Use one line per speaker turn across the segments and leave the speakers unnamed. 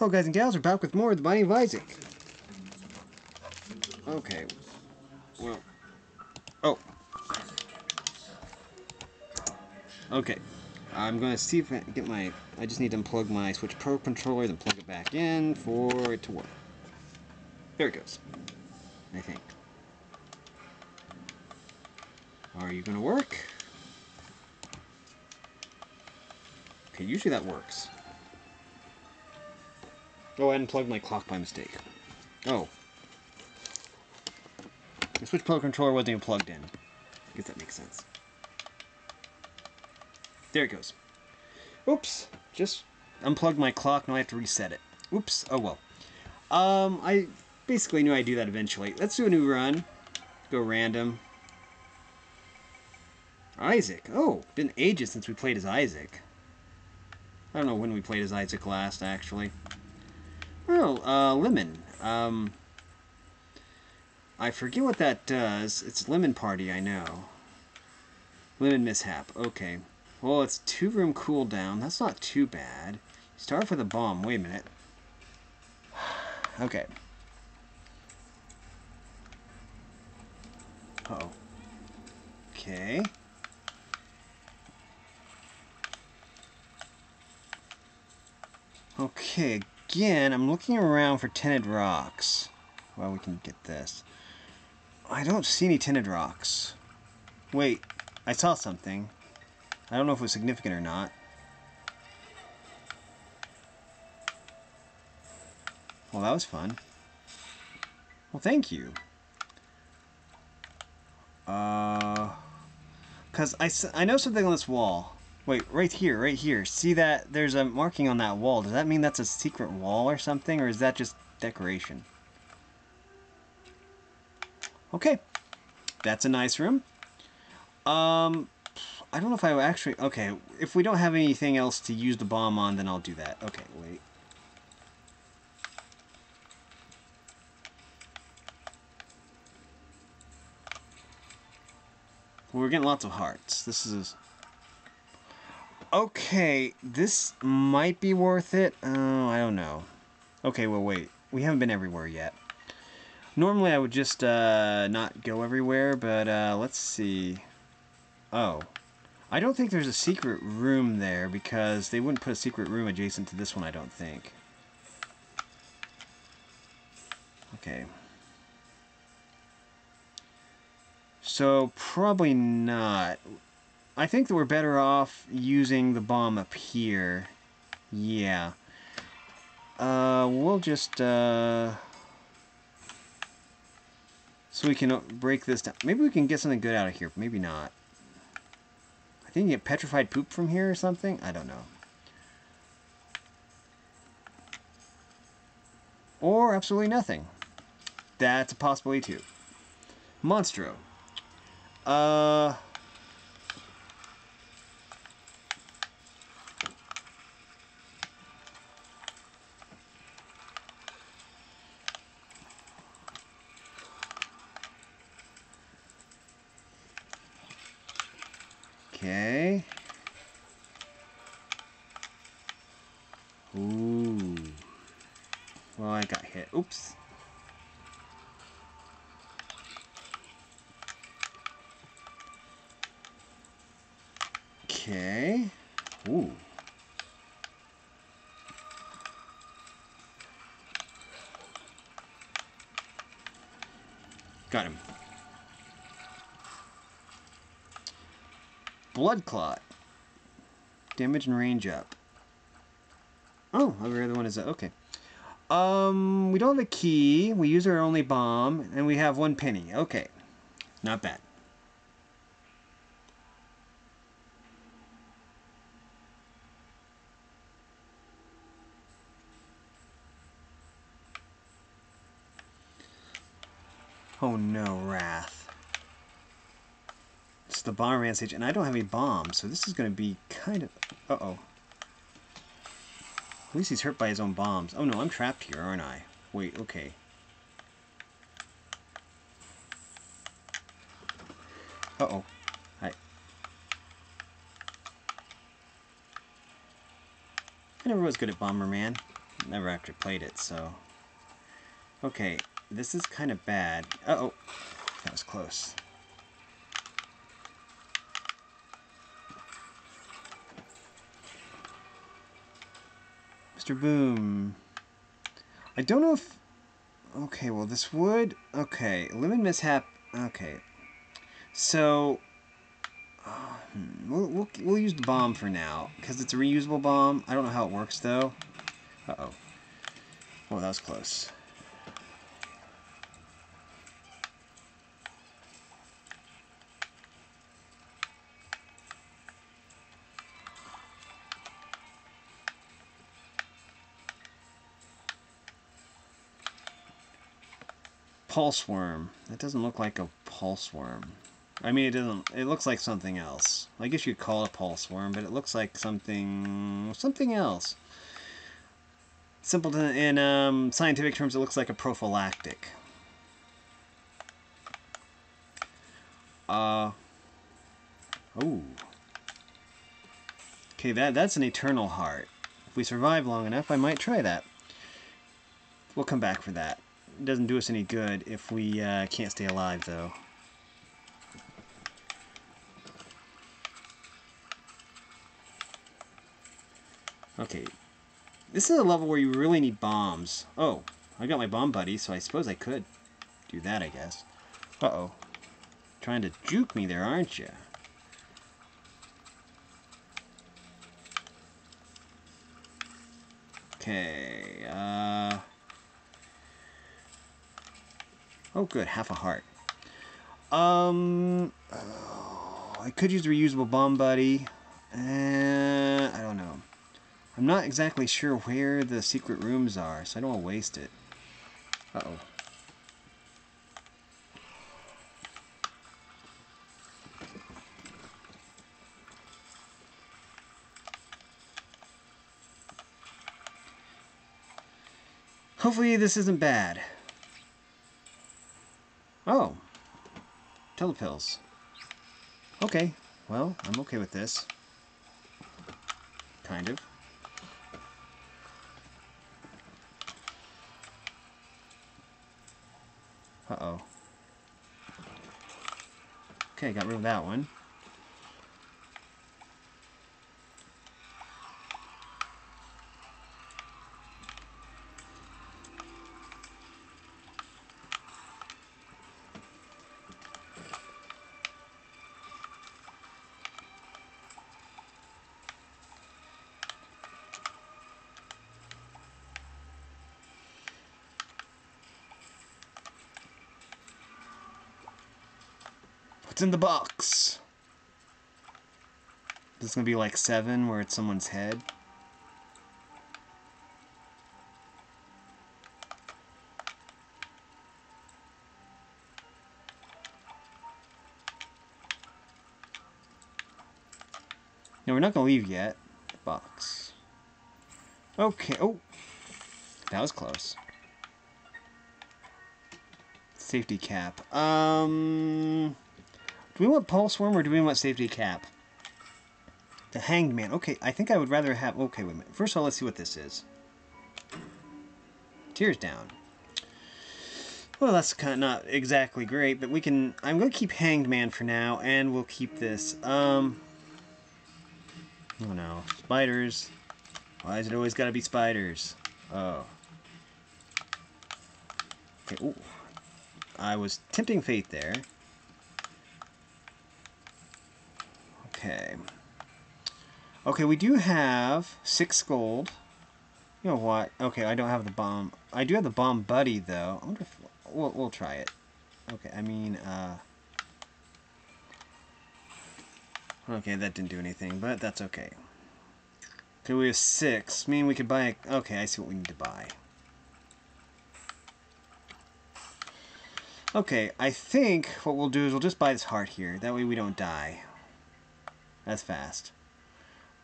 Hello guys and gals, we're back with more of the Binding of Isaac. Okay. Well. Oh. Okay. I'm going to see if I can get my... I just need to unplug my Switch Pro controller, then plug it back in for it to work. There it goes. I think. Are you going to work? Okay, usually that works. Oh, I unplugged my clock by mistake. Oh. The Switch Pro controller wasn't even plugged in. I guess that makes sense. There it goes. Oops. Just unplugged my clock, now I have to reset it. Oops. Oh well. Um, I basically knew I'd do that eventually. Let's do a new run. Go random. Isaac. Oh, been ages since we played as Isaac. I don't know when we played as Isaac last, actually. Oh, uh, Lemon. Um, I forget what that does. It's Lemon Party, I know. Lemon Mishap. Okay. Well, it's two-room cooldown. That's not too bad. Start with a bomb. Wait a minute. Okay. Uh oh Okay. Okay, again, I'm looking around for tinted rocks. Well, we can get this. I don't see any tinted rocks. Wait, I saw something. I don't know if it was significant or not. Well, that was fun. Well, thank you. Uh, because I, I know something on this wall. Wait, right here, right here. See that? There's a marking on that wall. Does that mean that's a secret wall or something? Or is that just decoration? Okay. That's a nice room. Um, I don't know if I actually... Okay, if we don't have anything else to use the bomb on, then I'll do that. Okay, wait. We're getting lots of hearts. This is... Okay, this might be worth it. Oh, I don't know. Okay, well, wait. We haven't been everywhere yet. Normally, I would just uh, not go everywhere, but uh, let's see. Oh. I don't think there's a secret room there, because they wouldn't put a secret room adjacent to this one, I don't think. Okay. So, probably not. I think that we're better off using the bomb up here. Yeah. Uh, we'll just, uh... So we can break this down. Maybe we can get something good out of here. Maybe not. I think you get petrified poop from here or something? I don't know. Or absolutely nothing. That's a possibility too. Monstro. Uh... Okay. Ooh. Well, I got hit. Oops. Okay. Ooh. Got him. Blood Clot. Damage and range up. Oh, every other one is okay. Um, we don't have a key. We use our only bomb, and we have one penny. Okay, not bad. Oh no, Wrath. It's the Bomberman stage, and I don't have any bombs, so this is going to be kind of... Uh-oh. At least he's hurt by his own bombs. Oh no, I'm trapped here, aren't I? Wait, okay. Uh-oh. Hi. I never was good at Bomberman. Man. Never actually played it, so... Okay, this is kind of bad. Uh oh That was close. Mr. Boom. I don't know if... Okay, well, this would... Okay, lemon mishap... Okay. So... Uh, we'll, we'll, we'll use the bomb for now, because it's a reusable bomb. I don't know how it works, though. Uh-oh. Oh, that was close. Pulse worm. That doesn't look like a pulse worm. I mean, it doesn't. It looks like something else. I guess you'd call it a pulse worm, but it looks like something something else. Simple to, in um, scientific terms, it looks like a prophylactic. Uh. Oh. Okay, that that's an eternal heart. If we survive long enough, I might try that. We'll come back for that doesn't do us any good if we uh, can't stay alive, though. Okay. This is a level where you really need bombs. Oh, I got my bomb buddy, so I suppose I could do that, I guess. Uh-oh. Trying to juke me there, aren't you? Okay, uh... Oh, good, half a heart. Um, oh, I could use a reusable bomb buddy. Uh, I don't know. I'm not exactly sure where the secret rooms are, so I don't want to waste it. Uh-oh. Hopefully this isn't bad. Oh. Telepills. Okay. Well, I'm okay with this. Kind of. Uh-oh. Okay, got rid of that one. What's in the box? This is gonna be like seven where it's someone's head. No, we're not gonna leave yet. Box. Okay. Oh, that was close. Safety cap. Um. Do we want Pulse Worm or do we want Safety Cap? The Hanged Man. Okay, I think I would rather have... Okay, wait a minute. First of all, let's see what this is. Tears down. Well, that's kind of not exactly great, but we can... I'm going to keep Hanged Man for now, and we'll keep this. Um... Oh no. Spiders. Why is it always got to be spiders? Oh. Okay, ooh. I was tempting fate there. Okay. Okay, we do have six gold. You know what? Okay, I don't have the bomb. I do have the bomb buddy, though. I wonder if... We'll, we'll try it. Okay, I mean, uh... Okay, that didn't do anything, but that's okay. Okay, we have six. I Mean we could buy... Okay, I see what we need to buy. Okay, I think what we'll do is we'll just buy this heart here. That way we don't die. That's fast.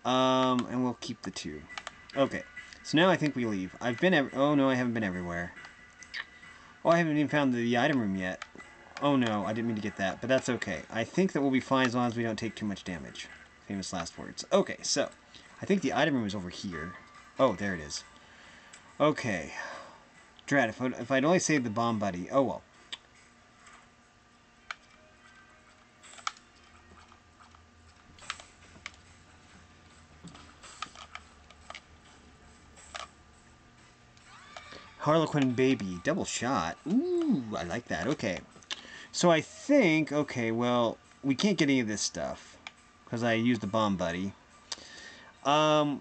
Um, and we'll keep the two. Okay, so now I think we leave. I've been Oh, no, I haven't been everywhere. Oh, I haven't even found the, item room yet. Oh, no, I didn't mean to get that, but that's okay. I think that we'll be fine as long as we don't take too much damage. Famous last words. Okay, so, I think the item room is over here. Oh, there it is. Okay. Drat, if, I, if I'd only saved the bomb buddy. Oh well. Harlequin baby, double shot. Ooh, I like that. Okay. So I think, okay, well, we can't get any of this stuff because I used the bomb buddy. Um,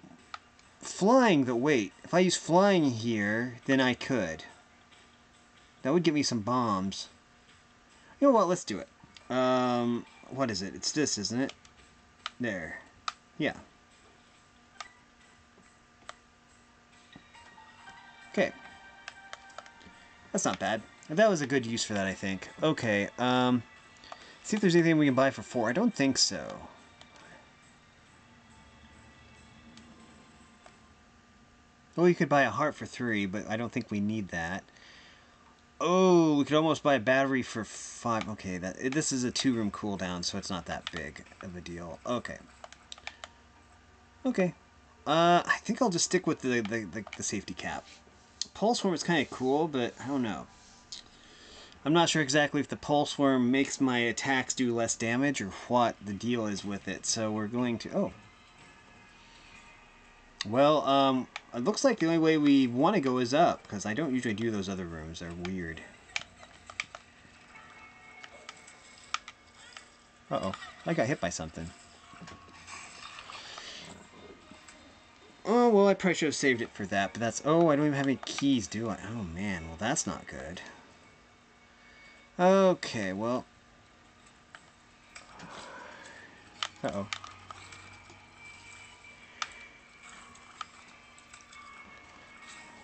flying, the wait, if I use flying here, then I could. That would give me some bombs. You know what, let's do it. Um, what is it? It's this, isn't it? There. Yeah. Okay. That's not bad. That was a good use for that, I think. Okay, um... See if there's anything we can buy for four. I don't think so. Well, you could buy a heart for three, but I don't think we need that. Oh, we could almost buy a battery for five. Okay, that this is a two-room cooldown, so it's not that big of a deal. Okay. Okay. Uh, I think I'll just stick with the, the, the, the safety cap. Pulse Worm is kind of cool, but I don't know. I'm not sure exactly if the Pulse Worm makes my attacks do less damage or what the deal is with it, so we're going to... Oh. Well, um, it looks like the only way we want to go is up, because I don't usually do those other rooms. They're weird. Uh-oh. I got hit by something. Oh, well, I probably should have saved it for that, but that's... Oh, I don't even have any keys, do I? Oh, man. Well, that's not good. Okay, well... Uh-oh.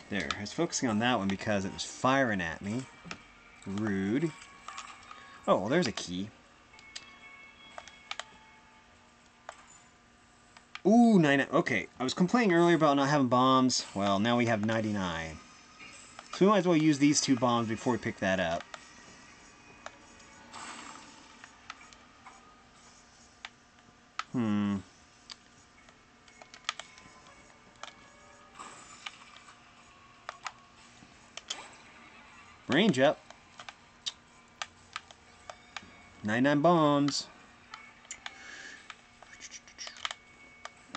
There, I was focusing on that one because it was firing at me. Rude. Oh, well, there's a key. Ooh, 99. Okay, I was complaining earlier about not having bombs. Well, now we have 99. So we might as well use these two bombs before we pick that up. Hmm. Range up. 99 bombs.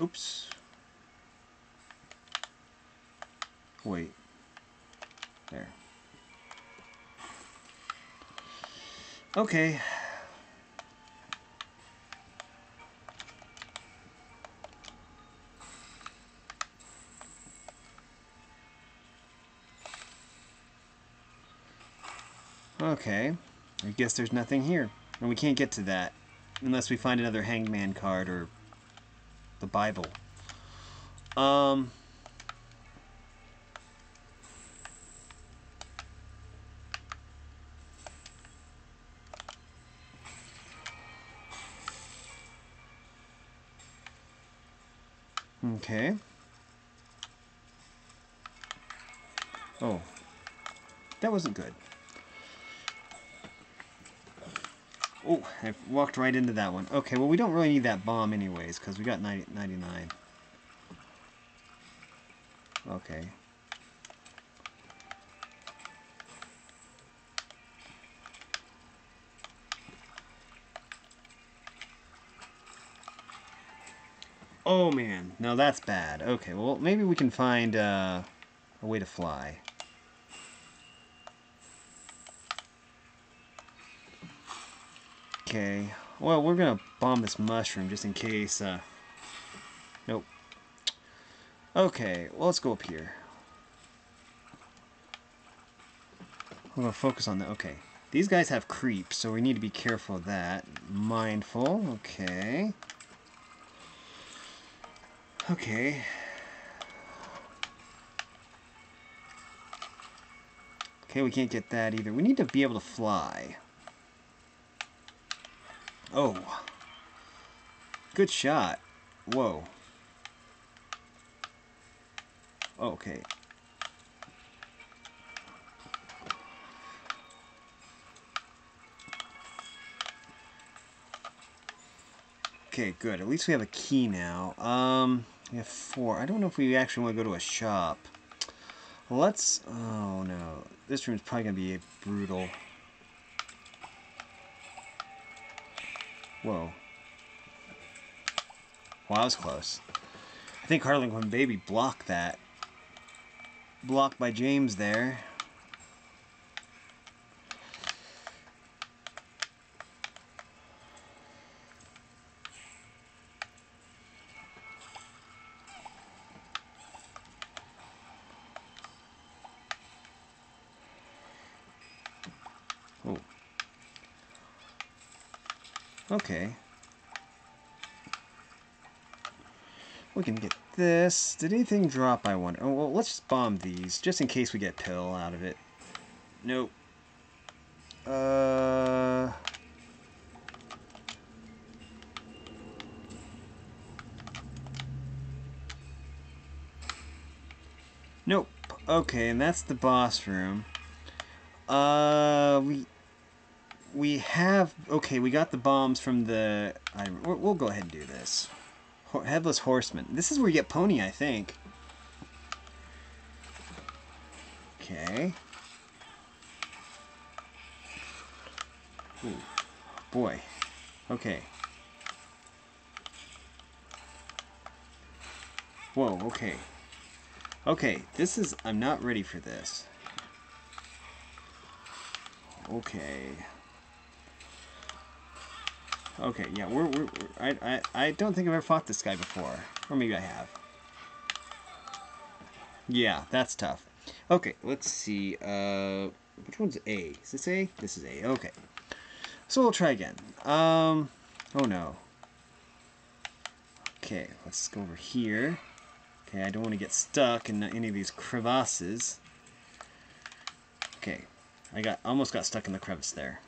Oops. Wait. There. Okay. Okay. I guess there's nothing here. And we can't get to that. Unless we find another hangman card or the Bible. Um... Okay. Oh. That wasn't good. Oh, I walked right into that one. Okay, well, we don't really need that bomb anyways, because we got 90, 99. Okay. Oh, man. Now that's bad. Okay, well, maybe we can find uh, a way to fly. Okay. Well, we're going to bomb this mushroom just in case. Uh... Nope. Okay, well, let's go up here. We're going to focus on that. Okay. These guys have creeps, so we need to be careful of that. Mindful. Okay. Okay. Okay, we can't get that either. We need to be able to fly. Oh. Good shot. Whoa. Okay. Okay, good. At least we have a key now. Um, we have four. I don't know if we actually want to go to a shop. Let's... Oh, no. This room's probably going to be brutal. Whoa. Well, that was close. I think Harlequin Baby blocked that. Blocked by James there. Oh. Okay. We can get Did anything drop, I wonder? Oh, well, let's just bomb these, just in case we get pill out of it. Nope. Uh... Nope. Okay, and that's the boss room. Uh, we we have okay. We got the bombs from the. I, we'll go ahead and do this. Headless Horseman. This is where you get Pony, I think. Okay. Ooh, boy. Okay. Whoa, okay. Okay, this is... I'm not ready for this. Okay. Okay, yeah, we're, we're, we're, I, I, I don't think I've ever fought this guy before. Or maybe I have. Yeah, that's tough. Okay, let's see. Uh, which one's A? Is this A? This is A. Okay. So we'll try again. Um, oh no. Okay, let's go over here. Okay, I don't want to get stuck in any of these crevasses. Okay, I got almost got stuck in the crevice there.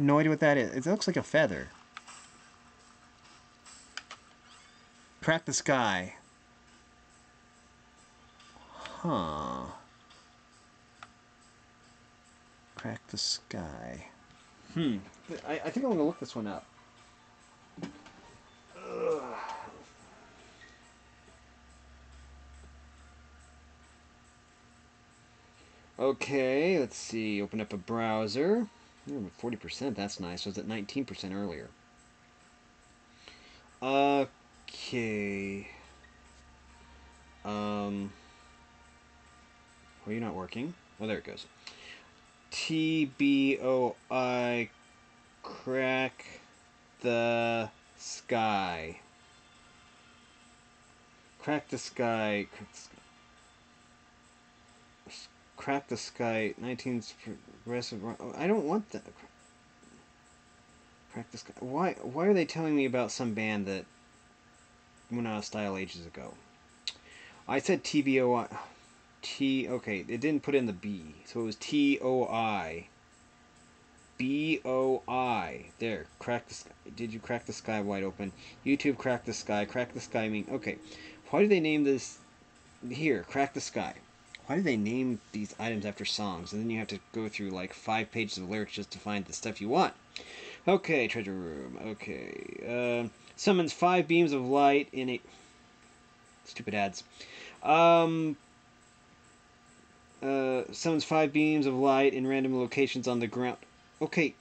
Have no idea what that is. It looks like a feather. Crack the sky. Huh. Crack the sky. Hmm. I, I think I'm going to look this one up. Ugh. Okay, let's see. Open up a browser. 40%, that's nice. I Was it 19% earlier? Okay. Um. Well, you're not working. Oh, there it goes. T B O I crack the sky. Crack the sky. Crack the sky crack the sky 19's progressive oh, I don't want that sky why why are they telling me about some band that went out of style ages ago? I said TBOI T okay it didn't put in the B so it was T O I. B O I. There crack the sky did you crack the sky wide open? YouTube crack the sky crack the sky I mean okay. Why do they name this here crack the sky why do they name these items after songs? And then you have to go through like five pages of lyrics just to find the stuff you want. Okay, treasure room. Okay. Uh, summons five beams of light in a. Stupid ads. Um. Uh, summons five beams of light in random locations on the ground. Okay,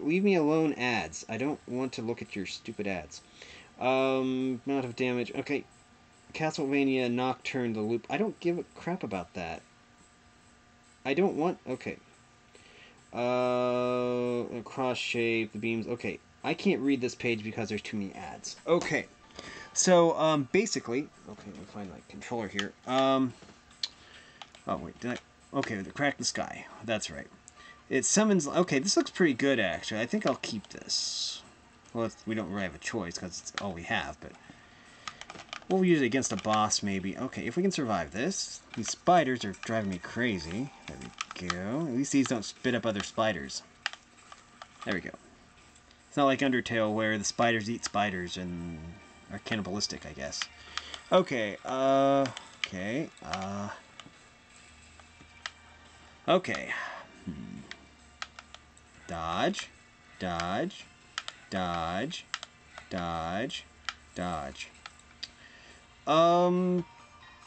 leave me alone, ads. I don't want to look at your stupid ads. Um, amount of damage. Okay, Castlevania Nocturne the Loop. I don't give a crap about that. I don't want... Okay. Uh, cross shape, the beams. Okay, I can't read this page because there's too many ads. Okay. So, um, basically... Okay, let me find my controller here. Um... Oh, wait, did I... Okay, the crack the sky. That's right. It summons... Okay, this looks pretty good, actually. I think I'll keep this. Well, we don't really have a choice because it's all we have, but... We'll use it against a boss, maybe. Okay, if we can survive this. These spiders are driving me crazy. There we go. At least these don't spit up other spiders. There we go. It's not like Undertale where the spiders eat spiders and are cannibalistic, I guess. Okay, uh... Okay, uh... Okay. Hmm. Dodge, dodge, dodge, dodge, dodge. Um,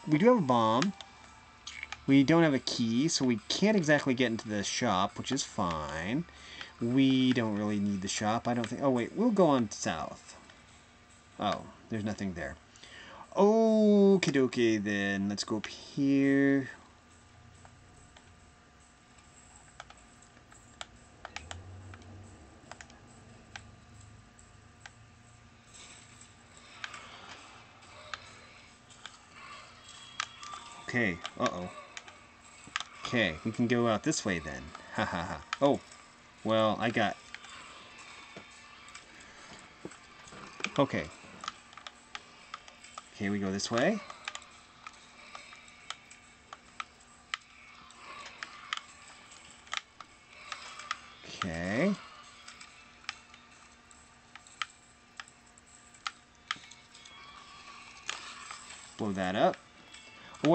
we do have a bomb. We don't have a key, so we can't exactly get into the shop, which is fine. We don't really need the shop, I don't think. Oh, wait, we'll go on south. Oh, there's nothing there. Okay, okay, then let's go up here. Okay, uh-oh. Okay, we can go out this way then. Ha ha ha. Oh, well, I got... Okay. Okay, we go this way.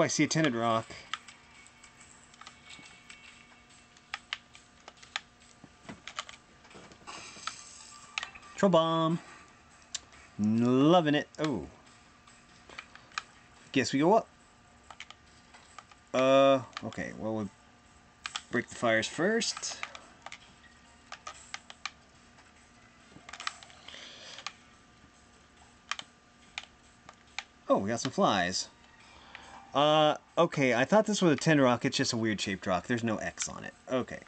I see a tinted rock. Troll bomb. Loving it. Oh. Guess we go up. Uh, okay. Well, we'll break the fires first. Oh, we got some flies. Uh, okay, I thought this was a tin rock. It's just a weird shaped rock. There's no X on it. Okay.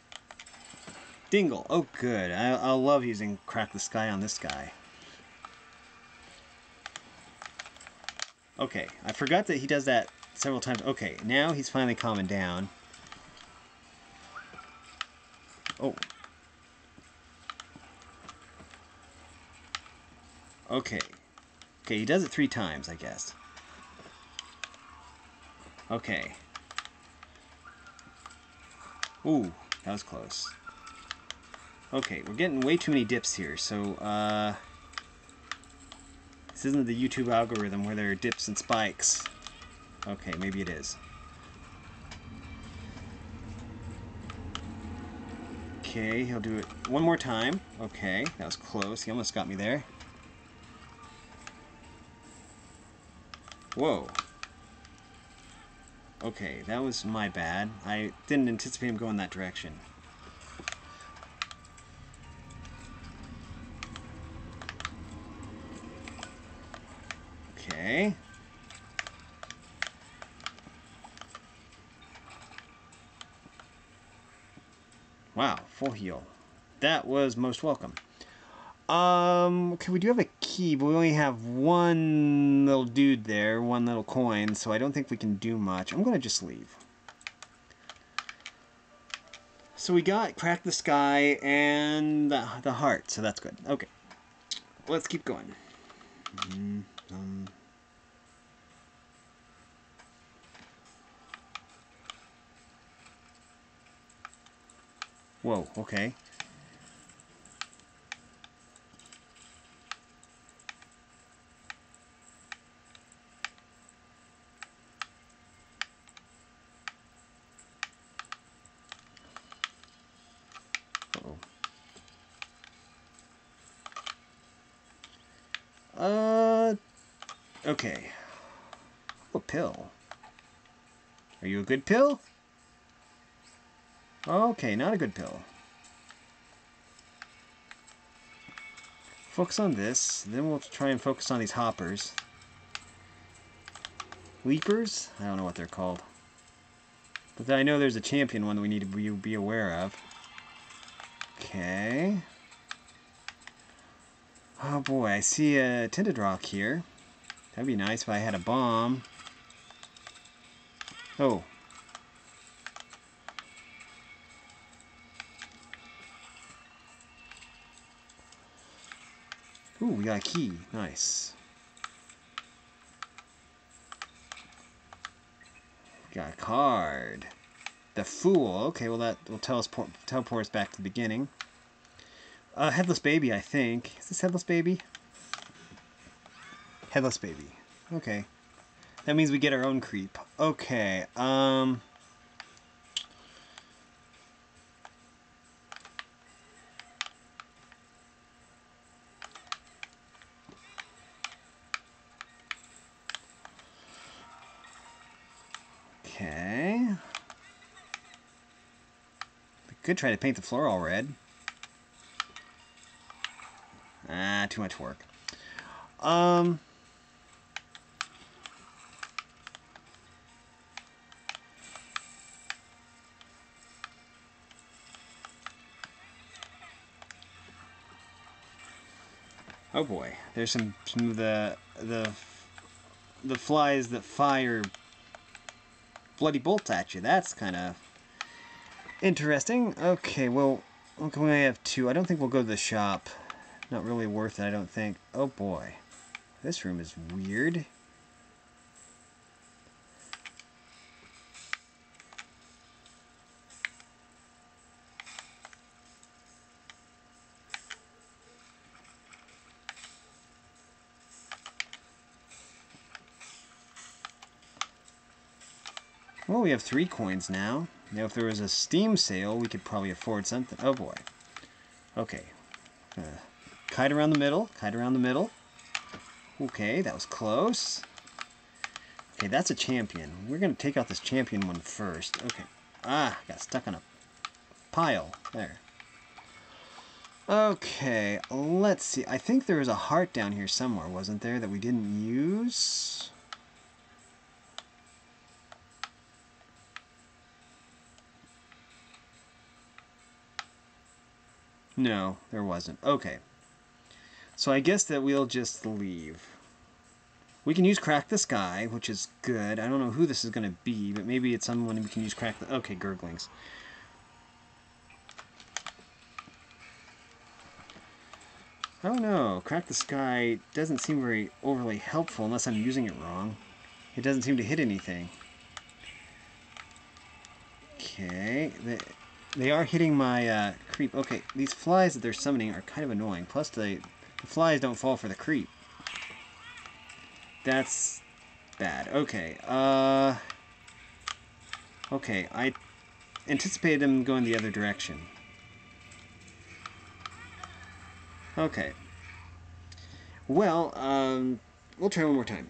Dingle. Oh, good. I, I love using Crack the Sky on this guy. Okay, I forgot that he does that several times. Okay, now he's finally calming down. Oh. Okay. Okay, he does it three times, I guess. Okay. Ooh, that was close. Okay, we're getting way too many dips here, so, uh... This isn't the YouTube algorithm where there are dips and spikes. Okay, maybe it is. Okay, he'll do it one more time. Okay, that was close. He almost got me there. Whoa. Okay, that was my bad. I didn't anticipate him going that direction. Okay. Wow, full heal. That was most welcome. Um, okay, we do have a key, but we only have one little dude there, one little coin, so I don't think we can do much. I'm going to just leave. So we got Crack the Sky and the, the heart, so that's good. Okay, let's keep going. Mm, um, Whoa, okay. Uh, okay. A pill. Are you a good pill? Okay, not a good pill. Focus on this, then we'll try and focus on these hoppers. Leapers? I don't know what they're called. But I know there's a champion one that we need to be, be aware of. Okay. Oh boy, I see a tinted rock here. That'd be nice if I had a bomb. Oh. Ooh, we got a key. Nice. Got a card. The Fool. Okay, well that will tell us teleport us back to the beginning. Uh, Headless Baby, I think. Is this Headless Baby? Headless baby. Okay. That means we get our own creep. Okay. Um... Okay. Could try to paint the floor all red. Ah, too much work. Um, Oh boy, there's some some of the the the flies that fire bloody bolts at you. That's kind of interesting. Okay, well, we only have two. I don't think we'll go to the shop. Not really worth it, I don't think. Oh boy, this room is weird. We have three coins now. Now, if there was a Steam sale, we could probably afford something. Oh, boy. Okay. Uh, kite around the middle. Kite around the middle. Okay, that was close. Okay, that's a champion. We're going to take out this champion one first. Okay. Ah, got stuck on a pile. There. Okay, let's see. I think there was a heart down here somewhere, wasn't there, that we didn't use? No, there wasn't. Okay. So I guess that we'll just leave. We can use Crack the Sky, which is good. I don't know who this is going to be, but maybe it's someone we can use Crack the... Okay, Gurglings. Don't know. Crack the Sky doesn't seem very overly helpful unless I'm using it wrong. It doesn't seem to hit anything. Okay. The, they are hitting my uh, creep. Okay, these flies that they're summoning are kind of annoying. Plus, the, the flies don't fall for the creep. That's bad. Okay, uh... Okay, I anticipated them going the other direction. Okay. Well, um, we'll try one more time.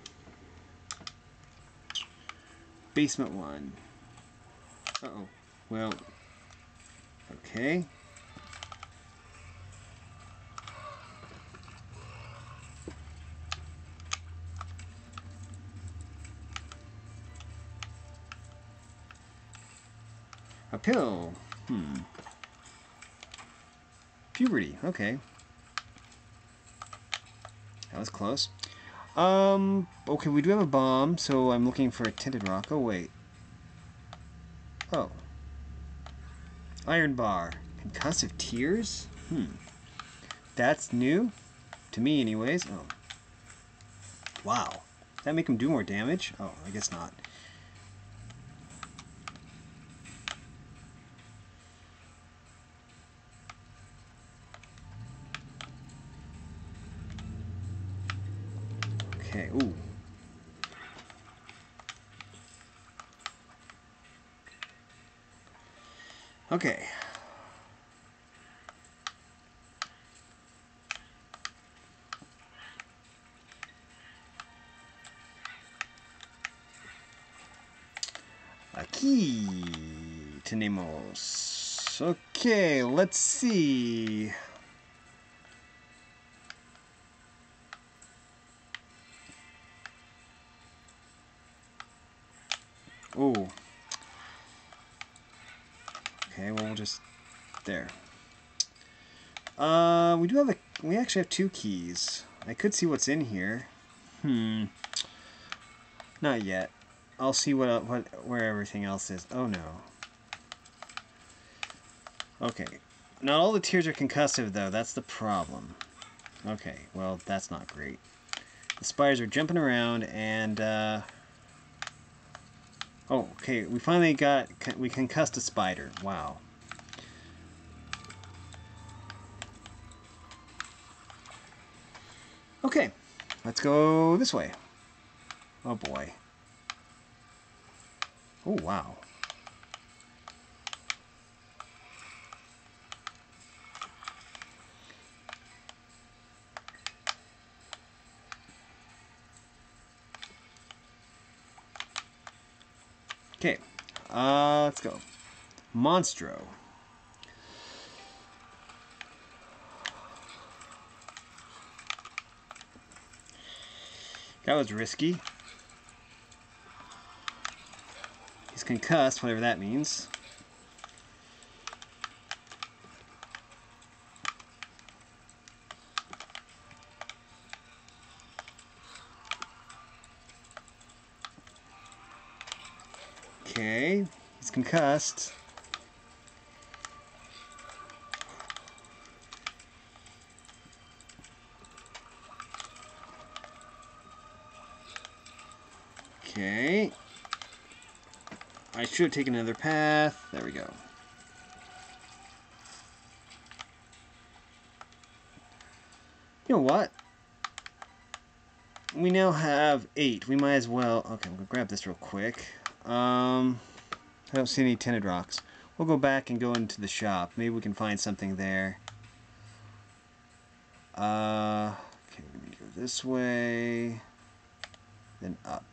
Basement one. Uh-oh. Well, Okay. A pill. Hmm. Puberty. Okay. That was close. Um, okay, we do have a bomb, so I'm looking for a tinted rock. Oh, wait. Oh. Iron bar. Concussive tears? Hmm. That's new? To me, anyways. Oh. Wow. Does that make him do more damage? Oh, I guess not. Tenemos. Okay, let's see. Oh, Okay, well we'll just there. Uh, we do have a we actually have two keys. I could see what's in here. Hmm. Not yet. I'll see what what where everything else is. Oh no. Okay. Not all the tears are concussive though. That's the problem. Okay. Well, that's not great. The spiders are jumping around and. Uh, Oh, okay, we finally got, we concussed a spider. Wow. Okay, let's go this way. Oh boy. Oh, wow. Okay, uh, let's go. Monstro. That was risky. Concussed, whatever that means. Okay, he's concussed. Okay. I should have taken another path. There we go. You know what? We now have eight. We might as well... Okay, I'm going to grab this real quick. Um, I don't see any tinted rocks. We'll go back and go into the shop. Maybe we can find something there. Uh, okay, to go this way. Then up.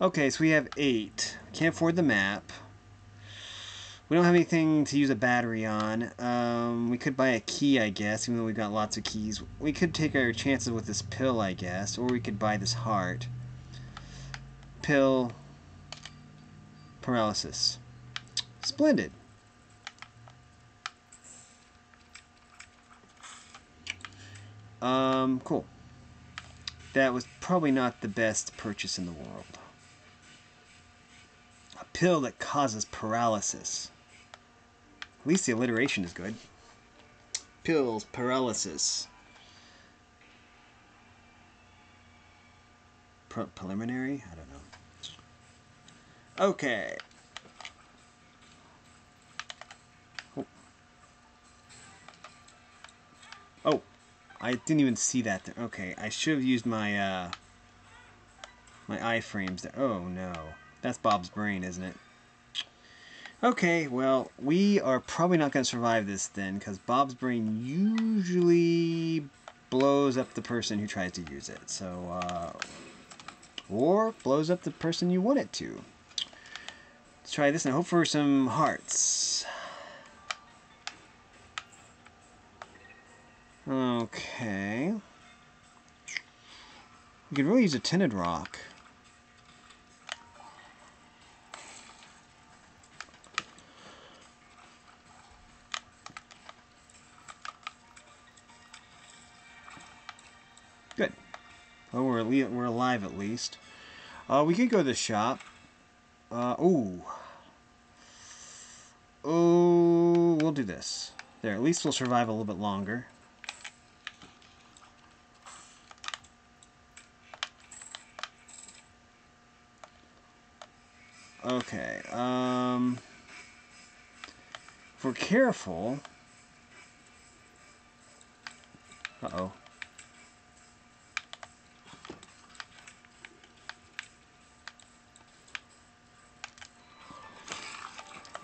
Okay, so we have eight. Can't afford the map. We don't have anything to use a battery on. Um, we could buy a key, I guess, even though we've got lots of keys. We could take our chances with this pill, I guess, or we could buy this heart. Pill. Paralysis. Splendid. Um, cool. That was probably not the best purchase in the world pill that causes paralysis. At least the alliteration is good. Pills, paralysis. Pre preliminary? I don't know. Okay. Oh. oh. I didn't even see that there. Okay, I should have used my, uh, my iframes there. Oh, no. That's Bob's brain, isn't it? Okay, well, we are probably not going to survive this then, because Bob's brain usually blows up the person who tries to use it. So, uh, or blows up the person you want it to. Let's try this and hope for some hearts. Okay. We could really use a tinted rock. Well, we're, we're alive at least. Uh, we could go to the shop. Uh, ooh. Oh, we'll do this. There, at least we'll survive a little bit longer. Okay, um... If we're careful... Uh-oh.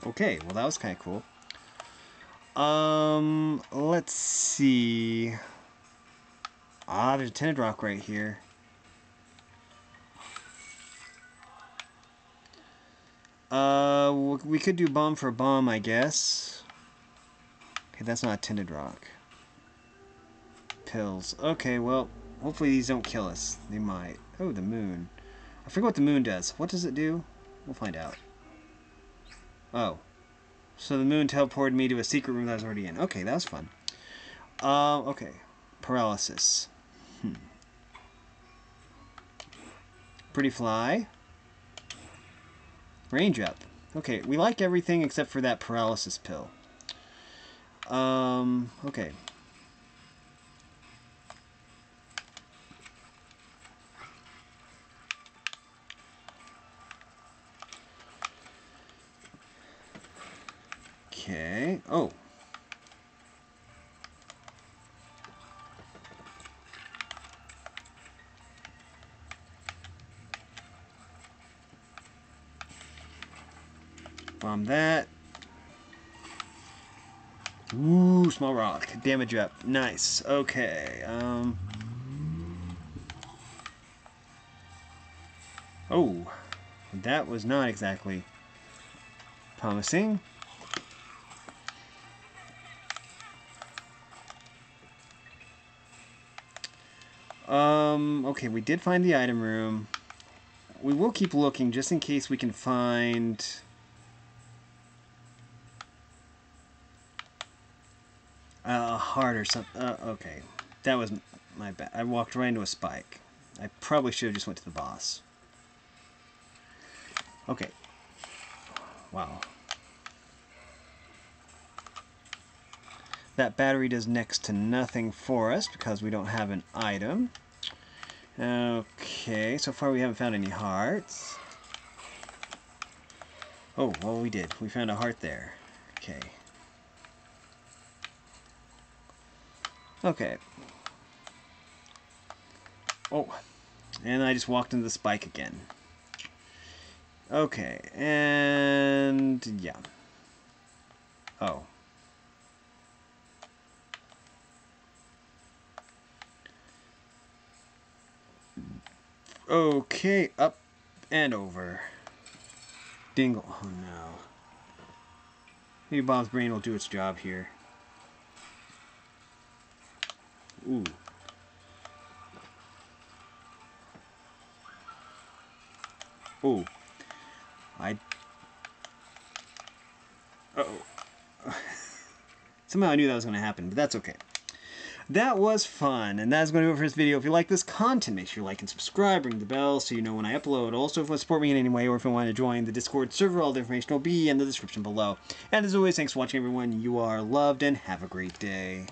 Okay, well that was kind of cool. Um, let's see. Ah, there's a tinted rock right here. Uh, we could do bomb for bomb, I guess. Okay, that's not a tinted rock. Pills. Okay, well, hopefully these don't kill us. They might. Oh, the moon. I forget what the moon does. What does it do? We'll find out. Oh. So the moon teleported me to a secret room that I was already in. Okay, that was fun. Uh, okay. Paralysis. Hmm. Pretty fly. Range up. Okay, we like everything except for that paralysis pill. Um, okay. Okay. Oh. Bomb that. Ooh, small rock. Damage up. Nice. Okay. Um. Oh. That was not exactly promising. Okay, we did find the item room. We will keep looking just in case we can find... A heart or something. Uh, okay, that was my bad. I walked right into a spike. I probably should have just went to the boss. Okay. Wow. That battery does next to nothing for us because we don't have an item. Okay, so far we haven't found any hearts. Oh, well we did. We found a heart there. Okay. Okay. Oh, and I just walked into the spike again. Okay, and yeah. Oh. Okay, up and over. Dingle. Oh no. Maybe Bob's brain will do its job here. Ooh. Ooh. I... Uh oh Somehow I knew that was going to happen, but that's okay that was fun. And that's going to do it for this video. If you like this content, make sure you like and subscribe, ring the bell so you know when I upload. Also, if you want to support me in any way or if you want to join the Discord server, all the information will be in the description below. And as always, thanks for watching, everyone. You are loved and have a great day.